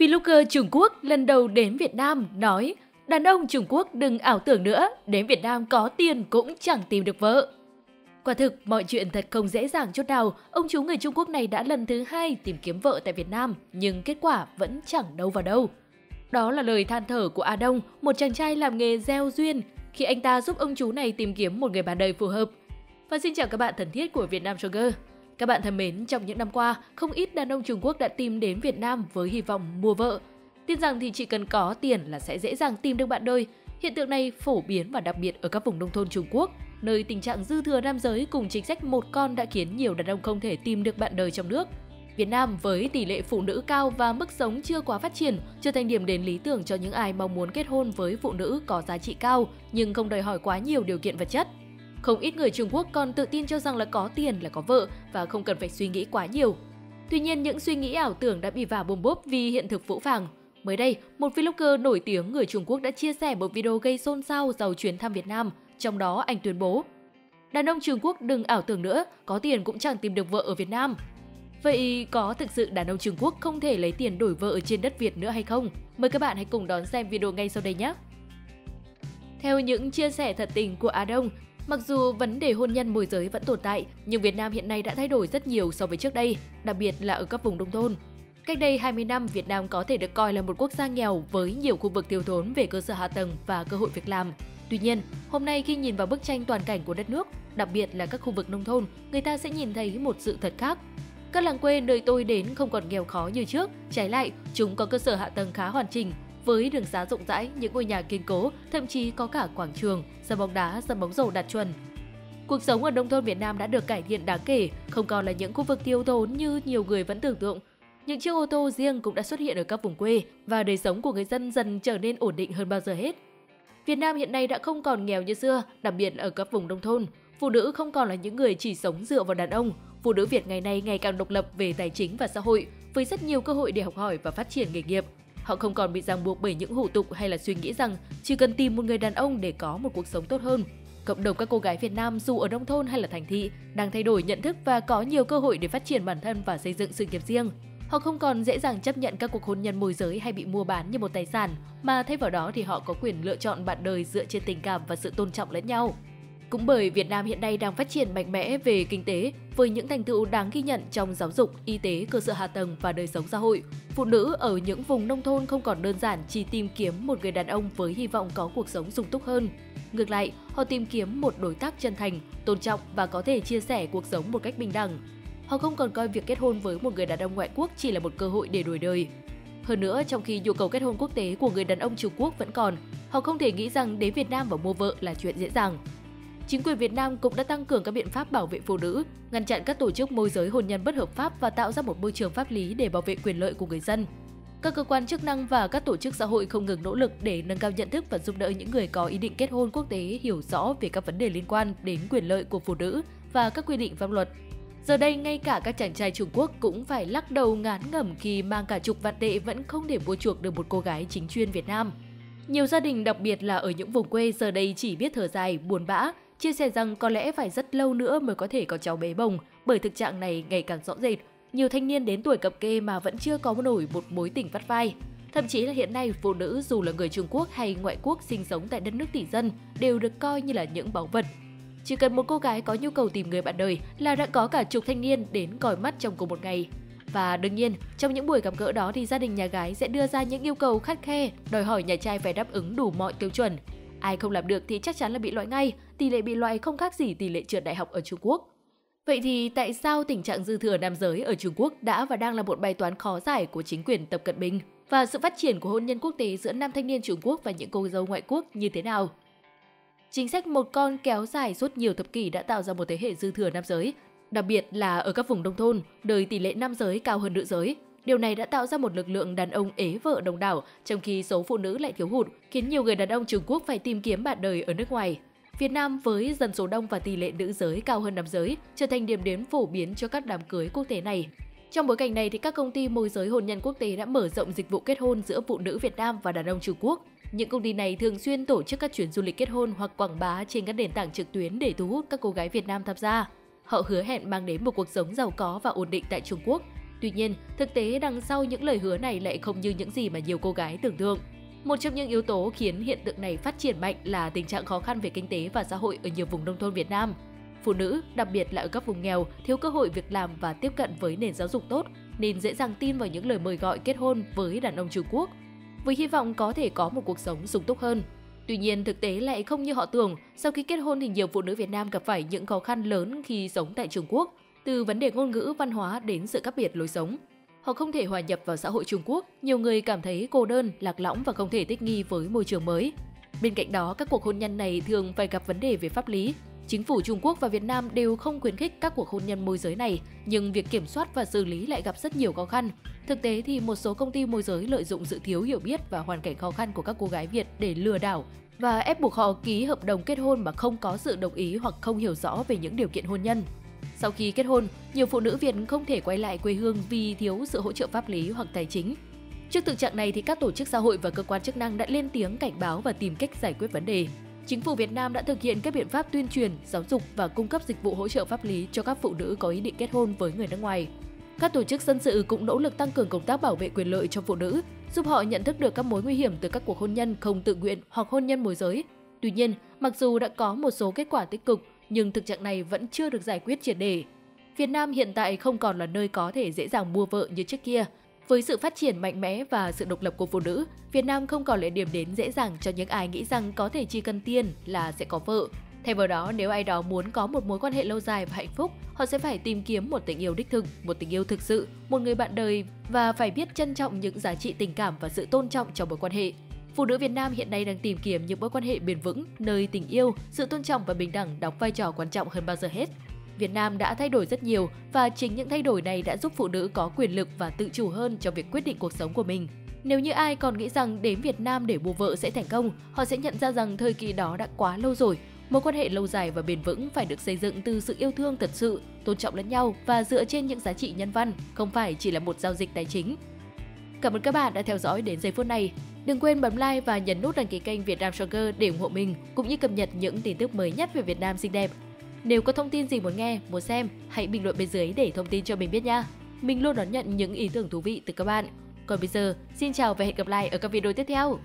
Vlogger Trung Quốc lần đầu đến Việt Nam nói đàn ông Trung Quốc đừng ảo tưởng nữa, đến Việt Nam có tiền cũng chẳng tìm được vợ. Quả thực, mọi chuyện thật không dễ dàng chút nào. Ông chú người Trung Quốc này đã lần thứ hai tìm kiếm vợ tại Việt Nam, nhưng kết quả vẫn chẳng đâu vào đâu. Đó là lời than thở của A Đông, một chàng trai làm nghề gieo duyên, khi anh ta giúp ông chú này tìm kiếm một người bạn đời phù hợp. Và xin chào các bạn thân thiết của Việt Nam Sugar. Các bạn thân mến, trong những năm qua, không ít đàn ông Trung Quốc đã tìm đến Việt Nam với hy vọng mua vợ. Tin rằng thì chỉ cần có tiền là sẽ dễ dàng tìm được bạn đời. Hiện tượng này phổ biến và đặc biệt ở các vùng nông thôn Trung Quốc, nơi tình trạng dư thừa nam giới cùng chính sách một con đã khiến nhiều đàn ông không thể tìm được bạn đời trong nước. Việt Nam với tỷ lệ phụ nữ cao và mức sống chưa quá phát triển trở thành điểm đến lý tưởng cho những ai mong muốn kết hôn với phụ nữ có giá trị cao nhưng không đòi hỏi quá nhiều điều kiện vật chất. Không ít người Trung Quốc còn tự tin cho rằng là có tiền là có vợ và không cần phải suy nghĩ quá nhiều. Tuy nhiên, những suy nghĩ ảo tưởng đã bị vả bồm bốp vì hiện thực phũ vàng. Mới đây, một vlogger nổi tiếng người Trung Quốc đã chia sẻ một video gây xôn xao giàu chuyến thăm Việt Nam, trong đó anh tuyên bố Đàn ông Trung Quốc đừng ảo tưởng nữa, có tiền cũng chẳng tìm được vợ ở Việt Nam. Vậy có thực sự đàn ông Trung Quốc không thể lấy tiền đổi vợ ở trên đất Việt nữa hay không? Mời các bạn hãy cùng đón xem video ngay sau đây nhé! Theo những chia sẻ thật tình của Á Đông, Mặc dù vấn đề hôn nhân môi giới vẫn tồn tại, nhưng Việt Nam hiện nay đã thay đổi rất nhiều so với trước đây, đặc biệt là ở các vùng nông thôn. Cách đây 20 năm, Việt Nam có thể được coi là một quốc gia nghèo với nhiều khu vực thiếu thốn về cơ sở hạ tầng và cơ hội việc làm. Tuy nhiên, hôm nay khi nhìn vào bức tranh toàn cảnh của đất nước, đặc biệt là các khu vực nông thôn, người ta sẽ nhìn thấy một sự thật khác. Các làng quê nơi tôi đến không còn nghèo khó như trước, trái lại, chúng có cơ sở hạ tầng khá hoàn chỉnh, với đường xá rộng rãi, những ngôi nhà kiên cố, thậm chí có cả quảng trường, sân bóng đá, sân bóng rổ đạt chuẩn. Cuộc sống ở nông thôn Việt Nam đã được cải thiện đáng kể, không còn là những khu vực tiêu thốn như nhiều người vẫn tưởng tượng. Những chiếc ô tô riêng cũng đã xuất hiện ở các vùng quê và đời sống của người dân dần trở nên ổn định hơn bao giờ hết. Việt Nam hiện nay đã không còn nghèo như xưa, đặc biệt ở các vùng nông thôn. Phụ nữ không còn là những người chỉ sống dựa vào đàn ông. Phụ nữ Việt ngày nay ngày càng độc lập về tài chính và xã hội, với rất nhiều cơ hội để học hỏi và phát triển nghề nghiệp. Họ không còn bị ràng buộc bởi những hủ tục hay là suy nghĩ rằng chỉ cần tìm một người đàn ông để có một cuộc sống tốt hơn. Cộng đồng các cô gái Việt Nam dù ở nông thôn hay là thành thị đang thay đổi nhận thức và có nhiều cơ hội để phát triển bản thân và xây dựng sự nghiệp riêng. Họ không còn dễ dàng chấp nhận các cuộc hôn nhân môi giới hay bị mua bán như một tài sản, mà thay vào đó thì họ có quyền lựa chọn bạn đời dựa trên tình cảm và sự tôn trọng lẫn nhau. Cũng bởi Việt Nam hiện nay đang phát triển mạnh mẽ về kinh tế với những thành tựu đáng ghi nhận trong giáo dục, y tế, cơ sở hạ tầng và đời sống xã hội, phụ nữ ở những vùng nông thôn không còn đơn giản chỉ tìm kiếm một người đàn ông với hy vọng có cuộc sống sung túc hơn. Ngược lại, họ tìm kiếm một đối tác chân thành, tôn trọng và có thể chia sẻ cuộc sống một cách bình đẳng. Họ không còn coi việc kết hôn với một người đàn ông ngoại quốc chỉ là một cơ hội để đổi đời. Hơn nữa, trong khi nhu cầu kết hôn quốc tế của người đàn ông Trung Quốc vẫn còn, họ không thể nghĩ rằng đến Việt Nam và mua vợ là chuyện dễ dàng chính quyền Việt Nam cũng đã tăng cường các biện pháp bảo vệ phụ nữ, ngăn chặn các tổ chức môi giới hôn nhân bất hợp pháp và tạo ra một môi trường pháp lý để bảo vệ quyền lợi của người dân. Các cơ quan chức năng và các tổ chức xã hội không ngừng nỗ lực để nâng cao nhận thức và giúp đỡ những người có ý định kết hôn quốc tế hiểu rõ về các vấn đề liên quan đến quyền lợi của phụ nữ và các quy định pháp luật. Giờ đây, ngay cả các chàng trai Trung Quốc cũng phải lắc đầu ngán ngẩm khi mang cả chục vạn tệ vẫn không thể mua chuộc được một cô gái chính chuyên Việt Nam. Nhiều gia đình đặc biệt là ở những vùng quê giờ đây chỉ biết thở dài, buồn bã chia sẻ rằng có lẽ phải rất lâu nữa mới có thể có cháu bé bồng bởi thực trạng này ngày càng rõ rệt. Nhiều thanh niên đến tuổi cập kê mà vẫn chưa có nổi một mối tình vắt vai. Thậm chí là hiện nay phụ nữ dù là người Trung Quốc hay ngoại quốc sinh sống tại đất nước tỷ dân đều được coi như là những báu vật. Chỉ cần một cô gái có nhu cầu tìm người bạn đời là đã có cả chục thanh niên đến còi mắt trong cùng một ngày. Và đương nhiên, trong những buổi gặp gỡ đó thì gia đình nhà gái sẽ đưa ra những yêu cầu khắt khe, đòi hỏi nhà trai phải đáp ứng đủ mọi tiêu chuẩn Ai không làm được thì chắc chắn là bị loại ngay, tỷ lệ bị loại không khác gì tỷ lệ trượt đại học ở Trung Quốc. Vậy thì tại sao tình trạng dư thừa nam giới ở Trung Quốc đã và đang là một bài toán khó giải của chính quyền Tập Cận Bình? Và sự phát triển của hôn nhân quốc tế giữa nam thanh niên Trung Quốc và những cô dâu ngoại quốc như thế nào? Chính sách một con kéo dài suốt nhiều thập kỷ đã tạo ra một thế hệ dư thừa nam giới, đặc biệt là ở các vùng nông thôn, đời tỷ lệ nam giới cao hơn nữ giới. Điều này đã tạo ra một lực lượng đàn ông ế vợ đông đảo, trong khi số phụ nữ lại thiếu hụt, khiến nhiều người đàn ông Trung Quốc phải tìm kiếm bạn đời ở nước ngoài. Việt Nam với dân số đông và tỷ lệ nữ giới cao hơn nam giới trở thành điểm đến phổ biến cho các đám cưới quốc tế này. Trong bối cảnh này thì các công ty môi giới hôn nhân quốc tế đã mở rộng dịch vụ kết hôn giữa phụ nữ Việt Nam và đàn ông Trung Quốc. Những công ty này thường xuyên tổ chức các chuyến du lịch kết hôn hoặc quảng bá trên các nền tảng trực tuyến để thu hút các cô gái Việt Nam tham gia. Họ hứa hẹn mang đến một cuộc sống giàu có và ổn định tại Trung Quốc Tuy nhiên, thực tế đằng sau những lời hứa này lại không như những gì mà nhiều cô gái tưởng tượng. Một trong những yếu tố khiến hiện tượng này phát triển mạnh là tình trạng khó khăn về kinh tế và xã hội ở nhiều vùng nông thôn Việt Nam. Phụ nữ, đặc biệt là ở các vùng nghèo, thiếu cơ hội việc làm và tiếp cận với nền giáo dục tốt, nên dễ dàng tin vào những lời mời gọi kết hôn với đàn ông Trung Quốc, với hy vọng có thể có một cuộc sống sung túc hơn. Tuy nhiên, thực tế lại không như họ tưởng. Sau khi kết hôn thì nhiều phụ nữ Việt Nam gặp phải những khó khăn lớn khi sống tại Trung Quốc, từ vấn đề ngôn ngữ, văn hóa đến sự khác biệt lối sống. Họ không thể hòa nhập vào xã hội Trung Quốc, nhiều người cảm thấy cô đơn, lạc lõng và không thể thích nghi với môi trường mới. Bên cạnh đó, các cuộc hôn nhân này thường phải gặp vấn đề về pháp lý. Chính phủ Trung Quốc và Việt Nam đều không khuyến khích các cuộc hôn nhân môi giới này, nhưng việc kiểm soát và xử lý lại gặp rất nhiều khó khăn. Thực tế thì một số công ty môi giới lợi dụng sự thiếu hiểu biết và hoàn cảnh khó khăn của các cô gái Việt để lừa đảo và ép buộc họ ký hợp đồng kết hôn mà không có sự đồng ý hoặc không hiểu rõ về những điều kiện hôn nhân. Sau khi kết hôn, nhiều phụ nữ Việt không thể quay lại quê hương vì thiếu sự hỗ trợ pháp lý hoặc tài chính. Trước thực trạng này thì các tổ chức xã hội và cơ quan chức năng đã lên tiếng cảnh báo và tìm cách giải quyết vấn đề. Chính phủ Việt Nam đã thực hiện các biện pháp tuyên truyền, giáo dục và cung cấp dịch vụ hỗ trợ pháp lý cho các phụ nữ có ý định kết hôn với người nước ngoài. Các tổ chức dân sự cũng nỗ lực tăng cường công tác bảo vệ quyền lợi cho phụ nữ, giúp họ nhận thức được các mối nguy hiểm từ các cuộc hôn nhân không tự nguyện hoặc hôn nhân môi giới. Tuy nhiên, mặc dù đã có một số kết quả tích cực, nhưng thực trạng này vẫn chưa được giải quyết triệt để. Việt Nam hiện tại không còn là nơi có thể dễ dàng mua vợ như trước kia. Với sự phát triển mạnh mẽ và sự độc lập của phụ nữ, Việt Nam không còn là điểm đến dễ dàng cho những ai nghĩ rằng có thể chỉ cần tiền là sẽ có vợ. Thay vào đó, nếu ai đó muốn có một mối quan hệ lâu dài và hạnh phúc, họ sẽ phải tìm kiếm một tình yêu đích thực, một tình yêu thực sự, một người bạn đời và phải biết trân trọng những giá trị tình cảm và sự tôn trọng trong mối quan hệ. Phụ nữ Việt Nam hiện nay đang tìm kiếm những mối quan hệ bền vững, nơi tình yêu, sự tôn trọng và bình đẳng đóng vai trò quan trọng hơn bao giờ hết. Việt Nam đã thay đổi rất nhiều và chính những thay đổi này đã giúp phụ nữ có quyền lực và tự chủ hơn trong việc quyết định cuộc sống của mình. Nếu như ai còn nghĩ rằng đến Việt Nam để mua vợ sẽ thành công, họ sẽ nhận ra rằng thời kỳ đó đã quá lâu rồi. Mối quan hệ lâu dài và bền vững phải được xây dựng từ sự yêu thương thật sự, tôn trọng lẫn nhau và dựa trên những giá trị nhân văn, không phải chỉ là một giao dịch tài chính. Cảm ơn các bạn đã theo dõi đến giây phút này. Đừng quên bấm like và nhấn nút đăng ký kênh Việt Nam Sugar để ủng hộ mình, cũng như cập nhật những tin tức mới nhất về Việt Nam xinh đẹp. Nếu có thông tin gì muốn nghe, muốn xem, hãy bình luận bên dưới để thông tin cho mình biết nha. Mình luôn đón nhận những ý tưởng thú vị từ các bạn. Còn bây giờ, xin chào và hẹn gặp lại ở các video tiếp theo.